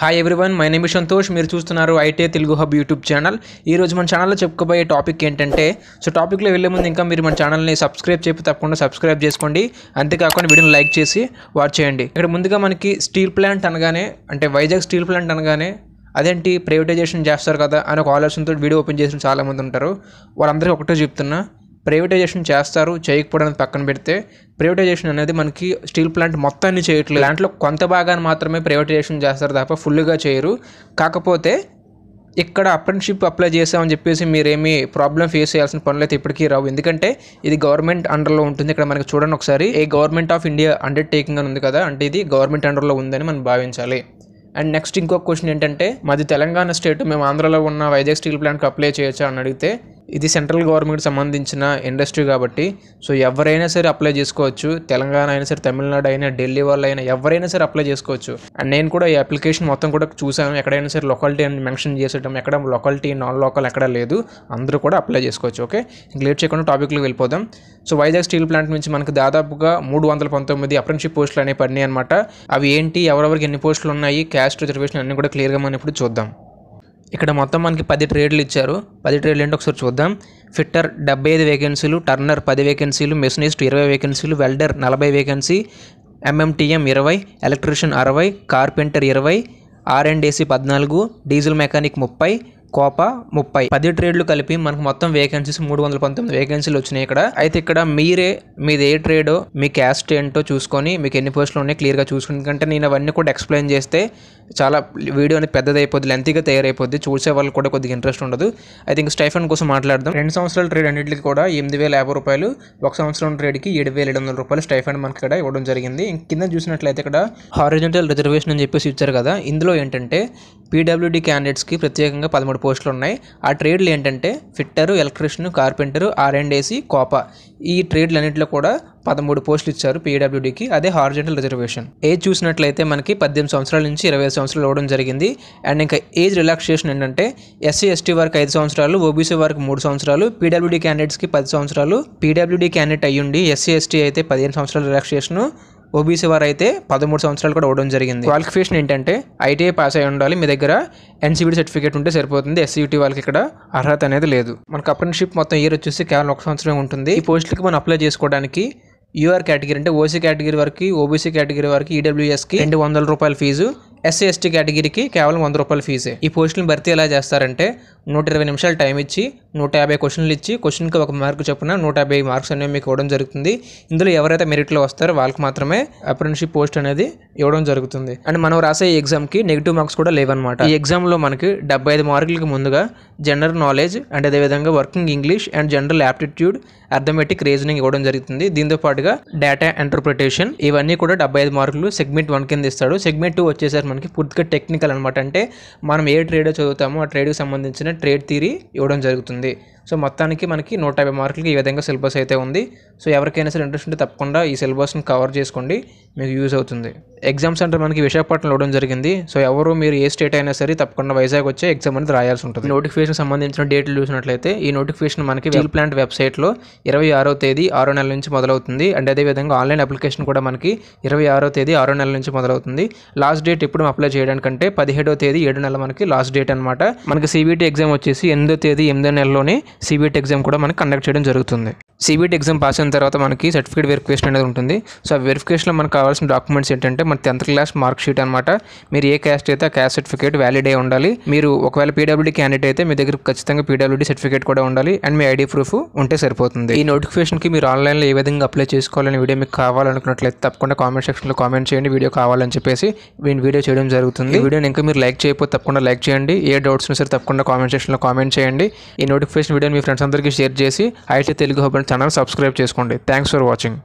Hi everyone my name Santosh మీరు చూస్తున్నారు IT Telugu hub YouTube channel ఈ రోజు మన ఛానల్లో చెప్పుకోబోయే టాపిక్ ఏంటంటే సో టాపిక్లో వెళ్ళే ముందు ఇంకా మీరు మన ఛానల్ని సబ్స్క్రైబ్ చెప్పి తప్పకుండా సబ్స్క్రైబ్ చేసుకోండి. అంతేకాకుండా వీడియోని లైక్ చేసి వాచ్ చేయండి. ఇక్కడ ముందుగా మనకి స్టీల్ ప్లాంట్ అనగానే అంటే వైజాగ్ స్టీల్ ప్లాంట్ అనగానే అదేంటి? ప్రైవేటైజేషన్ చేస్తారు కదా అని ఒక ఆలోచనతో వీడియో ఓపెన్ చేసిన చాలామంది ఉంటారు. వాళ్ళందరికీ ఒకటే చెప్తున్నా. ప్రైవేటైజేషన్ చేస్తారు చేయకపోవడం పక్కన పెడితే ప్రైవేటైజేషన్ అనేది మనకి స్టీల్ ప్లాంట్ మొత్తాన్ని చేయట్లేదు. దాంట్లో కొంత భాగాన్ని మాత్రమే ప్రైవేటైజేషన్ చేస్తారు తప్ప ఫుల్గా చేయరు. కాకపోతే ఇక్కడ అప్రెంటిషిప్ అప్లై చేసామని చెప్పేసి మీరేమి ప్రాబ్లం ఫేస్ చేయాల్సిన పనులు అయితే ఇప్పటికీ రావు. ఎందుకంటే ఇది గవర్నమెంట్ అండర్లో ఉంటుంది. ఇక్కడ మనకి చూడండి ఒకసారి. A government of India undertaking అని ఉంది కదా అంటే ఇది గవర్నమెంట్ అండర్లో ఉందని మనం భావించాలి. అండ్ నెక్స్ట్ ఇంకొక క్వశ్చన్ ఏంటంటే మాది తెలంగాణ స్టేట్ మేము ఆంధ్రలో ఉన్న వైజాగ్ స్టీల్ ప్లాంట్కి అప్లై చేయొచ్చా అని అడిగితే ఇది సెంట్రల్ గవర్నమెంట్ సంబంధించిన ఇండస్ట్రీ కాబట్టి సో ఎవరైనా సరే అప్లై చేసుకోవచ్చు. తెలంగాణ అయినా సరే తమిళనాడు అయినా ఢిల్లీ వాళ్ళు అయినా ఎవరైనా సరే అప్లై చేసుకోవచ్చు. అండ్ నేను కూడా ఈ అప్లికేషన్ మొత్తం కూడా చూశాను. ఎక్కడైనా సరే లొకాలిటీ అని మెన్షన్ చేసేయడం ఎక్కడ లొకాలిటీ నాన్ లోకల్ ఎక్కడ లేదు. అందరూ కూడా అప్లై చేసుకోవచ్చు ఓకే? ఇంక లేట్ చేయకుండా టాపిక్లోకి వెళ్ళిపోదాం. సో వైజాగ్ స్టీల్ ప్లాంట్ నుంచి మనకు దాదాపుగా మూడు వందల పంతొమ్మిది అప్రెంటిషిప్ పోస్టులు అనేవి పడినాయి అనమాట అవి ఏంటి ఎవరెవరికి ఎన్ని పోస్టులు ఉన్నాయి క్యాస్ట్ రిజర్వేషన్ అన్ని కూడా క్లియర్గా మనం ఇప్పుడు చూద్దాం. ఇక్కడ మొత్తం మనకి పది ట్రేడ్లు ఇచ్చారు. పది ట్రేడ్లు ఏంటో ఒకసారి చూద్దాం. ఫిట్టర్ డెబ్బై ఐదు వేకెన్సీలు టర్నర్ పది వేకెన్సీలు మెషనిస్ట్ ఇరవై వేకెన్సీలు వెల్డర్ నలభై వేకెన్సీ ఎంఎంటీఎం ఇరవై ఎలక్ట్రీషియన్ అరవై కార్పెంటర్ ఇరవై ఆర్ అండ్ ఏసీ పద్నాలుగు డీజిల్ మెకానిక్ ముప్పై కోప ముప్పై. పది ట్రేడ్లు కలిపి మనకు మొత్తం వేకెన్సీస్ మూడు వందల పంతొమ్మిది వేకెన్సీలు వచ్చినాయి ఇక్కడ. అయితే ఇక్కడ మీరే మీది ఏ ట్రేడో మీ క్యాస్ట్ ఏంటో చూసుకొని మీకు ఎన్ని పోస్టులు ఉన్నాయి క్లియర్గా చూసుకుని. ఎందుకంటే నేను అవన్నీ కూడా ఎక్స్ప్లెయిన్ చేస్తే చాలా వీడియో అనేది పెద్దదైపోద్ది లెంతీగా తయారైపోద్ది. చూసే వాళ్ళకి కూడా కొద్దిగా ఇంట్రెస్ట్ ఉండదు. అయితే ఇంకా స్టైఫన్ కోసం మాట్లాడదాం. రెండు సంవత్సరాల ట్రేడ్ అన్నింటికి కూడా ఎనిమిది వేల యాభై రూపాయలు ఒక సంవత్సరం ట్రేడ్కి ఏడు వేల ఏడు వందల రూపాయలు స్టైఫన్ మనకి ఇక్కడ ఇవ్వడం జరిగింది. ఇంక కింద చూసినట్లయితే ఇక్కడ హారిజెంటల్ రిజర్వేషన్ అని చెప్పేసి ఇచ్చారు కదా. ఇందులో ఏంటంటే పీడబ్ల్యూడి క్యాండిడేట్స్కి ప్రత్యేకంగా పదమూడు పోస్టులు ఉన్నాయి. ఆ ట్రేడ్లు ఏంటంటే fitter electrician carpenter R and AC COPA. ఈ ట్రేడ్లు అన్నింటిలో కూడా పదమూడు పోస్టులు ఇచ్చారు పీడబ్ల్యూడీకి. అదే హార్జెంటల్ రిజర్వేషన్. ఏజ్ చూసినట్లయితే మనకి పద్దెనిమిది సంవత్సరాల నుంచి ఇరవై ఐదు సంవత్సరాలు ఇవ్వడం జరిగింది. అండ్ ఇంకా ఏజ్ రిలాక్సేషన్ ఏంటంటే ఎస్సీ ఎస్టీ వారికి ఐదు సంవత్సరాలు ఓబీసీ వారికి మూడు సంవత్సరాలు పీడబ్ల్యూడీ క్యాండిడేట్స్కి పది సంవత్సరాలు పీడబ్ల్యూడీ క్యాండిడేట్ అయ్యుండి ఎస్సీ ఎస్టీ అయితే పదిహేను సంవత్సరాల రిలాక్సేషను ఓబీసీ వారు అయితే పదమూడు సంవత్సరాలు కూడా అవ్వడం జరిగింది. క్వాలిఫికేషన్ ఏంటంటే ఐటీఐ పాస్ అయి ఉండాలి మీ దగ్గర ఎన్సీబీ సర్టిఫికేట్ ఉంటే సరిపోతుంది ఎస్సీయూటీ వాళ్ళకి ఇక్కడ అర్హత అనేది లేదు. మనకు అప్రెంటిషిప్ మొత్తం ఇయర్ వచ్చేసి కేవలం ఒక సంవత్సరమే ఉంటుంది. ఈ పోస్టులకి మనం అప్లై చేసుకోవడానికి యూఆర్ కేటగిరీ అంటే ఓసీ కేటగిరీ వరకు ఓబీసీ కేటగిరీ వరకు ఈడబ్ల్యూఎస్కి రెండు వందల రూపాయల ఫీజు ఎస్సీ ఎస్టీ కేటగిరీకి కేవలం వంద రూపాయల ఫీజే. ఈ పోస్టులను భర్తీ ఎలా చేస్తారంటే నూట ఇరవై నిమిషాలు టైం ఇచ్చి నూట యాభై క్వశ్చన్లు ఇచ్చి క్వశ్చన్కి ఒక మార్క్ చొప్పున నూట యాభై మార్క్స్ అనేవి మీకు ఇవ్వడం జరుగుతుంది. ఇందులో ఎవరైతే మెరిట్లో వస్తారో వాళ్ళకి మాత్రమే అప్రెంటిషిప్ పోస్ట్ అనేది ఇవ్వడం జరుగుతుంది. అండ్ మనం రాసే ఈ ఎగ్జామ్కి నెగిటివ్ మార్క్స్ కూడా లేవన్నమాట. ఈ ఎగ్జామ్లో మనకి డెబ్బై ఐదు మార్కులకి ముందుగా జనరల్ నాలెడ్జ్ అండ్ అదేవిధంగా working English and general aptitude arithmetic reasoning ఇవ్వడం జరుగుతుంది. దీంతో పాటుగా డేటా ఇంటర్ప్రిటేషన్ ఇవన్నీ కూడా డెబ్బై ఐదు మార్కులు సెగ్మెంట్ వన్ కింద ఇస్తాడు. సెగ్మెంట్ టూ వచ్చేసరికి మనకి పూర్తిగా టెక్నికల్ అనమాట అంటే మనం ఏ ట్రేడ్ చదువుతామో ఆ ట్రేడ్కి సంబంధించిన ట్రేడ్ థీరీ ఇవ్వడం జరుగుతుంది. grande సో మొత్తానికి మనకి నూట యాభై మార్కులకి ఈ విధంగా సిలబస్ అయితే ఉంది. సో ఎవరికైనా సరే ఇంట్రెస్ట్ ఉంటే తప్పకుండా ఈ సిలబస్ని కవర్ చేసుకోండి. మీకు యూజ్ అవుతుంది. ఎగ్జామ్ సెంటర్ మనకి విశాఖపట్నంలో ఇవ్వడం జరిగింది. సో ఎవరు మీరు ఏ స్టేట్ అయినా సరే తప్పకుండా వైజాగ్ వచ్చే ఎగ్జామ్ అనేది రాయాల్సి ఉంటుంది. నోటిఫికేషన్ సంబంధించిన డేట్లు చూసినట్లయితే ఈ నోటిఫికేషన్ మనకి స్టీల్ ప్లాంట్ వెబ్సైట్లో ఇరవై ఆరో తేదీ ఆరో నెల నుంచి మొదలవుతుంది. అండ్ అదేవిధంగా ఆన్లైన్ అప్లికేషన్ కూడా మనకి ఇరవై ఆరో తేదీ ఆరో నెల నుంచి మొదలవుతుంది. లాస్ట్ డేట్ ఎప్పుడు అప్లై చేయడానికంటే పదిహేడో తేదీ ఏడు నెల మనకి లాస్ట్ డేట్ అనమాట మనకి సిబిటీ ఎగ్జామ్ వచ్చేసి ఎనిమిదో తేదీ ఎనిమిదో నెలలోనే సిబిఎట్ ఎగ్జామ్ కూడా మనకి కండక్ట్ చేయడం జరుగుతుంది. సిబిటి ఎగ్జామ్ పాస్ అయిన తర్వాత మనకి సర్టిఫికేట్ వెరిఫికేషన్ అనేది ఉంటుంది. సో ఆ వెరిఫికేషన్లో మనకు కావాల్సిన డాక్యుమెంట్స్ ఏంటంటే మన టెన్త్ క్లాస్ మార్క్ షీట్ అనమాట మీరు ఏ క్యాస్ట్ అయితే ఆ క్యాస్ట్ సర్టిఫికేట్ వ్యాలిడ్ అయి ఉండాలి. మీరు ఒకవేళ పీడబ్ల్యూడీ క్యాండిడేట్ అయితే మీ దగ్గర ఖచ్చితంగా పీడబ్ల్యూడీ సర్టిఫికేట్ కూడా ఉండాలి. అండ్ మీ ఐడి ప్రూఫ్ ఉంటే సరిపోతుంది. ఈ నోటిఫికేషన్కి మీరు ఆన్లైన్లో ఏ విధంగా అప్లై చేసుకోవాలని వీడియో మీకు కావాలనుకున్నట్లయితే తప్పకుండా కామెంట్ సెక్షన్లో కామెంట్ చేయండి. వీడియో కావాలని చెప్పేసి నేను వీడియో చేయడం జరుగుతుంది. వీడియోని ఇంకా మీరు లైక్ చేయకపోతే తప్పకుండా లైక్ చేయండి. ఏ డౌట్స్ సరే తప్పకుండా కామెంట్ సెక్షన్లో కామెంట్ చేయండి. ఈ నోటిఫికేషన్ వీడియోని మీ ఫ్రెండ్స్ అందరికీ షేర్ చేసి IT Telugu hub channel subscribe చేసుకోండి. Thanks for watching